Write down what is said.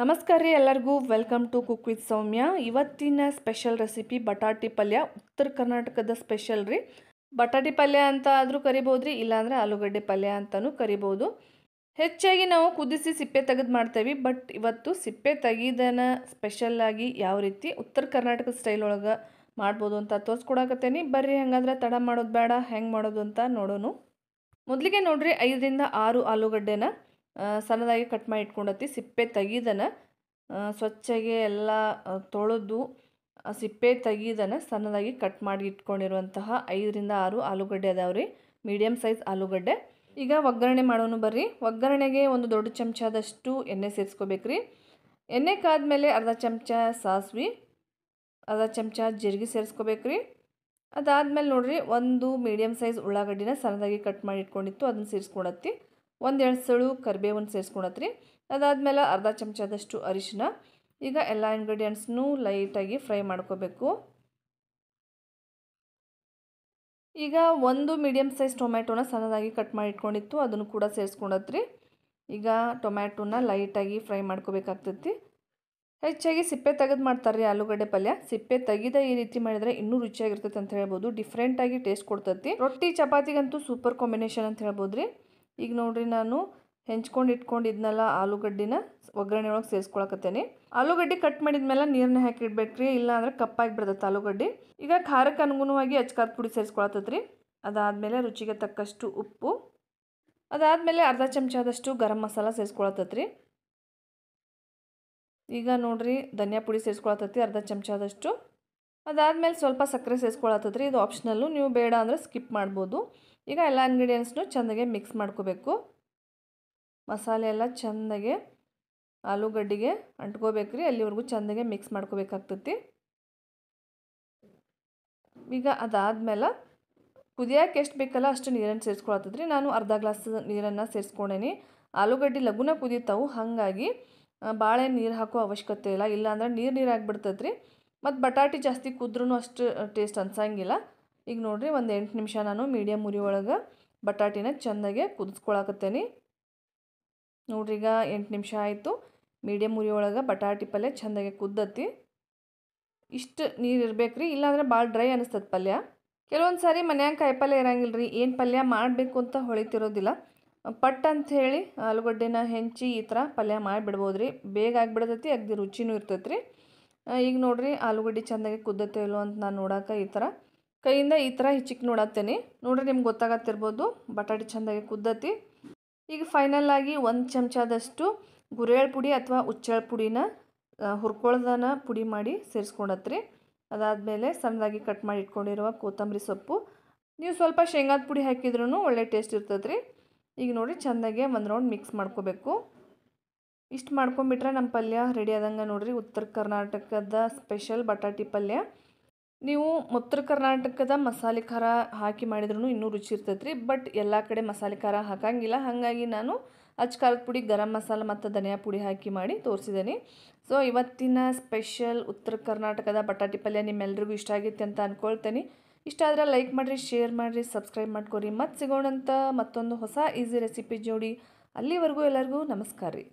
ನಮಸ್ಕಾರ ರೀ ಎಲ್ಲರಿಗೂ. Welcome to cook with Soumya ಇವತ್ತಿನ ಸ್ಪೆಷಲ್ ರೆಸಿಪಿ ಬಟಾಟಿ ಪಲ್ಯ, ಉತ್ತರ ಕರ್ನಾಟಕದ ಸ್ಪೆಷಲ್ ರೀ. ಬಟಾಟಿ ಪಲ್ಯ ಅಂತ ಆದರೂ ಕರಿಬೋದು ರೀ, ಇಲ್ಲಾಂದರೆ ಆಲೂಗಡ್ಡೆ ಪಲ್ಯ ಅಂತಲೂ ಕರಿಬೋದು. ಹೆಚ್ಚಾಗಿ ನಾವು ಕುದಿಸಿ ಸಿಪ್ಪೆ ತೆಗೆದು ಮಾಡ್ತೇವೆ ಬಟ್ ಇವತ್ತು ಸಿಪ್ಪೆ ತೆಗಿದನ ಸ್ಪೆಷಲ್ಲಾಗಿ ಯಾವ ರೀತಿ ಉತ್ತರ ಕರ್ನಾಟಕದ ಸ್ಟೈಲ್ ಒಳಗೆ ಮಾಡ್ಬೋದು ಅಂತ ತೋರಿಸ್ಕೊಡಕತ್ತೇನೆ. ಬರ್ರಿ, ಹಂಗಂದ್ರೆ ತಡ ಮಾಡೋದು ಬೇಡ, ಹೆಂಗೆ ಮಾಡೋದು ಅಂತ ನೋಡೋಣ ಮೊದಲಿಗೆ ನೋಡ್ರಿ, ಐದರಿಂದ ಆರು ಆಲೂಗಡ್ಡೆನ ಸಣ್ಣದಾಗಿ ಕಟ್ ಮಾಡಿ ಇಟ್ಕೊಂಡತಿ ಸಿಪ್ಪೆ ತೆಗೀದನ ಸ್ವಚ್ಛಗೆ ಎಲ್ಲ ತೊಳೆದು ಸಿಪ್ಪೆ ತೆಗೀದನ ಸಣ್ಣದಾಗಿ ಕಟ್ ಮಾಡಿ ಇಟ್ಕೊಂಡಿರುವಂತಹ ಐದರಿಂದ ಆರು ಆಲೂಗಡ್ಡೆ ಅದಾವ್ರಿ ಮೀಡಿಯಮ್ ಸೈಜ್ ಆಲೂಗಡ್ಡೆ. ಈಗ ಒಗ್ಗರಣೆ ಮಾಡೋನು ಬರ್ರಿ. ಒಗ್ಗರಣೆಗೆ ಒಂದು ದೊಡ್ಡ ಚಮಚದಷ್ಟು ಎಣ್ಣೆ ಸೇರಿಸ್ಕೋಬೇಕ್ರಿ ಎಣ್ಣೆ ಕಾದ್ಮೇಲೆ ಅರ್ಧ ಚಮಚ ಸಾಸ್ವಿ, ಅರ್ಧ ಚಮಚ ಜೀರಿಗೆ ಸೇರಿಸ್ಕೋಬೇಕ್ರಿ ಅದಾದಮೇಲೆ ನೋಡ್ರಿ ಒಂದು ಮೀಡಿಯಮ್ ಸೈಜ್ ಉಳ್ಳಾಗಡ್ಡಿನ ಸಣ್ಣದಾಗಿ ಕಟ್ ಮಾಡಿ ಇಟ್ಕೊಂಡಿತ್ತು, ಅದನ್ನ ಸೇರಿಸ್ಕೊಳತ್ತಿ ಒಂದು ಎರಡು ಸಳು ಕರಿಬೇವನ್ನ ಸೇರಿಸ್ಕೊಳತ್ರಿ ಅದಾದ್ಮೇಲೆ ಅರ್ಧ ಚಮಚದಷ್ಟು ಅರಿಶಿನ. ಈಗ ಎಲ್ಲ ಇಂಗ್ರೀಡಿಯೆಂಟ್ಸ್ನು ಲೈಟಾಗಿ ಫ್ರೈ ಮಾಡ್ಕೋಬೇಕು. ಈಗ ಒಂದು ಮೀಡಿಯಮ್ ಸೈಜ್ ಟೊಮ್ಯಾಟೋನ ಸಣ್ಣದಾಗಿ ಕಟ್ ಮಾಡಿ ಇಟ್ಕೊಂಡಿತ್ತು, ಅದನ್ನು ಕೂಡ ಸೇರಿಸ್ಕೊಂಡತ್ರಿ. ಈಗ ಟೊಮ್ಯಾಟೋನ ಲೈಟಾಗಿ ಫ್ರೈ ಮಾಡ್ಕೋಬೇಕಾಗ್ತೈತಿ. ಹೆಚ್ಚಾಗಿ ಸಿಪ್ಪೆ ತೆಗೆದು ಮಾಡ್ತಾರೆ ಆಲೂಗಡ್ಡೆ ಪಲ್ಯ. ಸಿಪ್ಪೆ ತೆಗೆದ ಈ ರೀತಿ ಮಾಡಿದರೆ ಇನ್ನೂ ರುಚಿಯಾಗಿರ್ತೈತೆ ಅಂತ ಹೇಳ್ಬೋದು. ಡಿಫ್ರೆಂಟಾಗಿ ಟೇಸ್ಟ್ ಕೊಡ್ತೈತಿ. ರೊಟ್ಟಿ ಚಪಾತಿಗಂತೂ ಸೂಪರ್ ಕಾಂಬಿನೇಷನ್ ಅಂತ ಹೇಳ್ಬೋದು ರೀ ಈಗ ನೋಡ್ರಿ ನಾನು ಹೆಂಚ್ಕೊಂಡು ಇಟ್ಕೊಂಡಿದ್ನಲ್ಲ ಆಲೂಗಡ್ಡಿನ ಒಗ್ಗರಣೆ ಒಳಗೆ ಸೇರಿಸ್ಕೊಳಕತ್ತೇನೆ. ಆಲೂಗಡ್ಡೆ ಕಟ್ ಮಾಡಿದ್ಮೇಲೆ ನೀರನ್ನ ಹಾಕಿ ಇಡ್ಬೇಕ್ರಿ ಇಲ್ಲ ಅಂದ್ರೆ ಕಪ್ಪಾಗಿ ಬಿಡ್ತೈತೆ ಆಲೂಗಡ್ಡೆ. ಈಗ ಖಾರಕ್ಕೆ ಅನುಗುಣವಾಗಿ ಅಚ್ಕಾರದ ಪುಡಿ ಸೇರಿಸ್ಕೊಳತ್ತದ್ರಿ ಅದಾದಮೇಲೆ ರುಚಿಗೆ ತಕ್ಕಷ್ಟು ಉಪ್ಪು. ಅದಾದಮೇಲೆ ಅರ್ಧ ಚಮಚದಷ್ಟು ಗರಂ ಮಸಾಲ ಸೇರಿಸ್ಕೊಳತೈತ್ರಿ ಈಗ ನೋಡ್ರಿ ಧನಿಯಾ ಪುಡಿ ಸೇರಿಸ್ಕೊಳತ್ತೈತಿ ಅರ್ಧ ಚಮಚದಷ್ಟು ಅದಾದಮೇಲೆ ಸ್ವಲ್ಪ ಸಕ್ಕರೆ ಸೇರಿಸ್ಕೊಳತ್ತದ್ರಿ, ಇದು ಆಪ್ಷನಲ್ಲು ನೀವು ಬೇಡ ಅಂದರೆ ಸ್ಕಿಪ್ ಮಾಡ್ಬೋದು. ಈಗ ಎಲ್ಲ ಇಂಗ್ರೀಡಿಯೆಂಟ್ಸ್ನು ಚೆಂದಾಗೆ ಮಿಕ್ಸ್ ಮಾಡ್ಕೋಬೇಕು. ಮಸಾಲೆ ಎಲ್ಲ ಚೆಂದಾಗೆ ಆಲೂಗಡ್ಡೆಗೆ ಅಂಟ್ಕೋಬೇಕ್ರಿ, ಅಲ್ಲಿವರೆಗೂ ಚೆಂದಾಗೆ ಮಿಕ್ಸ್ ಮಾಡ್ಕೋಬೇಕಾಗ್ತೈತಿ. ಈಗ ಅದಾದಮೇಲೆ ಕುದಿಯೋಕೆ ಎಷ್ಟು ಬೇಕಲ್ಲ ಅಷ್ಟು ನೀರನ್ನು ಸೇರಿಸ್ಕೊಳತ್ತದ್ರಿ. ನಾನು ಅರ್ಧ ಗ್ಲಾಸ್ ನೀರನ್ನು ಸೇರಿಸ್ಕೊಂಡೇನಿ. ಆಲೂಗಡ್ಡೆ ಲಘುನ ಕುದೀತಾವು, ಹಾಗಾಗಿ ಭಾಳ ನೀರು ಹಾಕೋ ಅವಶ್ಯಕತೆ ಇಲ್ಲ. ಇಲ್ಲಾಂದ್ರೆ ನೀರು ನೀರು ಆಗಿಬಿಡ್ತೈತ್ರಿ. ಮತ್ತು ಬಟಾಟಿ ಜಾಸ್ತಿ ಕುದ್ರೂ ಅಷ್ಟು ಟೇಸ್ಟ್ ಅನ್ಸಂಗಿಲ್ಲ. ಈಗ ನೋಡಿರಿ ಒಂದು ಎಂಟು ನಿಮಿಷ ನಾನು ಮೀಡಿಯಮ್ ಉರಿ ಒಳಗೆ ಬಟಾಟಿನ ಚೆಂದಾಗೆ ಕುದಿಸ್ಕೊಳಕತ್ತೇನೆ. ನೋಡ್ರಿ ಈಗ ಎಂಟು ನಿಮಿಷ ಆಯಿತು. ಮೀಡಿಯಮ್ ಉರಿ ಒಳಗೆ ಬಟಾಟಿ ಪಲ್ಯ ಚೆಂದಾಗೆ ಕುದ್ದತಿ. ಇಷ್ಟು ನೀರು ಇರ್ಬೇಕು ರೀ ಇಲ್ಲಾಂದ್ರೆ ಭಾಳ ಡ್ರೈ ಅನಿಸ್ತದೆ ಪಲ್ಯ. ಕೆಲವೊಂದು ಸಾರಿ ಮನ್ಯಾಗ ಕಾಯಿಪಲ್ಯ ಇರಂಗಿಲ್ಲ ರೀ ಏನು ಪಲ್ಯ ಮಾಡಬೇಕು ಅಂತ ಹೊಳಿತಿರೋದಿಲ್ಲ. ಪಟ್ ಅಂತ ಹೇಳಿ, ಆಲೂಗಡ್ಡೆನ ಹೆಂಚಿ ಈ ಥರ ಪಲ್ಯ ಮಾಡಿಬಿಡ್ಬೋದು ರೀ ಬೇಗ ಆಗಿಬಿಡ್ತೈತಿ, ಅಗ್ದಿ ರುಚಿನೂ ಇರ್ತೈತೆ ರೀ ಈಗ ನೋಡ್ರಿ ಆಲೂಗಡ್ಡೆ ಚೆಂದಾಗಿ ಕುದ್ದತ್ತೆ ಇಲ್ಲೋ ಅಂತ ನಾನು ನೋಡೋಕೆ ಈ ಥರ ಕೈಯಿಂದ ಈ ಥರ ಹಿಚ್ಚಿಕ್ ನೋಡತ್ತೇನೆ ನೋಡ್ರಿ ನಿಮ್ಗೆ ಗೊತ್ತಾಗತ್ತಿರ್ಬೋದು ಬಟಾಟಿ ಚೆಂದಾಗಿ ಕುದ್ದತಿ. ಈಗ ಫೈನಲ್ ಆಗಿ ಒಂದು ಚಮಚದಷ್ಟು ಗುರೇಳ್ ಪುಡಿ ಅಥವಾ ಉಚ್ಚಳ್ ಪುಡಿನ ಹುರ್ಕೊಳ್ದನ ಪುಡಿ ಮಾಡಿ ಸೇರಿಸ್ಕೊಂಡತ್ರಿ. ಅದಾದಮೇಲೆ ಸಣ್ಣದಾಗಿ ಕಟ್ ಮಾಡಿ ಇಟ್ಕೊಂಡಿರುವ ಕೊತ್ತಂಬರಿ ಸೊಪ್ಪು. ನೀವು ಸ್ವಲ್ಪ ಶೇಂಗಾದ ಪುಡಿ ಹಾಕಿದ್ರೂ ಒಳ್ಳೆ ಟೇಸ್ಟ್ ಇರ್ತದೆ ರೀ ಈಗ ನೋಡಿ ಚೆಂದಾಗೆ ಒಂದು ರೌಂಡ್ ಮಿಕ್ಸ್ ಮಾಡ್ಕೋಬೇಕು. ಇಷ್ಟು ಮಾಡ್ಕೊಂಬಿಟ್ರೆ ನಮ್ಮ ಪಲ್ಯ ರೆಡಿ ಆದಂಗೆ ನೋಡಿರಿ. ಉತ್ತರ ಕರ್ನಾಟಕದ ಸ್ಪೆಷಲ್ ಬಟಾಟಿ ಪಲ್ಯ. ನೀವು ಉತ್ತರ ಕರ್ನಾಟಕದ ಮಸಾಲೆ ಖಾರ ಹಾಕಿ ಮಾಡಿದ್ರೂ ಇನ್ನೂ ರುಚಿ ಇರ್ತೈತೆ ರೀ ಬಟ್ ಎಲ್ಲ ಕಡೆ ಮಸಾಲೆ ಖಾರ ಹಾಕಂಗಿಲ್ಲ. ಹಾಗಾಗಿ ನಾನು ಅಚ್ಚ ಖಾರದ ಪುಡಿ, ಗರಂ ಮಸಾಲ ಮತ್ತು ಧನಿಯಾ ಪುಡಿ ಹಾಕಿ ಮಾಡಿ ತೋರಿಸಿದ್ದೀನಿ ಸೊ ಇವತ್ತಿನ ಸ್ಪೆಷಲ್ ಉತ್ತರ ಕರ್ನಾಟಕದ ಬಟಾಟಿ ಪಲ್ಯ ನಿಮ್ಮೆಲ್ರಿಗೂ ಇಷ್ಟ ಆಗಿತ್ತು ಅಂತ ಅಂದ್ಕೊಳ್ತೇನೆ ಇಷ್ಟ ಆದರೆ ಲೈಕ್ ಮಾಡಿರಿ ಶೇರ್ ಮಾಡಿರಿ ಸಬ್ಸ್ಕ್ರೈಬ್ ಮಾಡ್ಕೊರಿ. ಮತ್ತು ಸಿಗೋಣಂತ ಮತ್ತೊಂದು ಹೊಸ ಈಸಿ ರೆಸಿಪಿ ಜೋಡಿ ಅಲ್ಲಿವರೆಗೂ ಎಲ್ಲರಿಗೂ ನಮಸ್ಕಾರ ರೀ.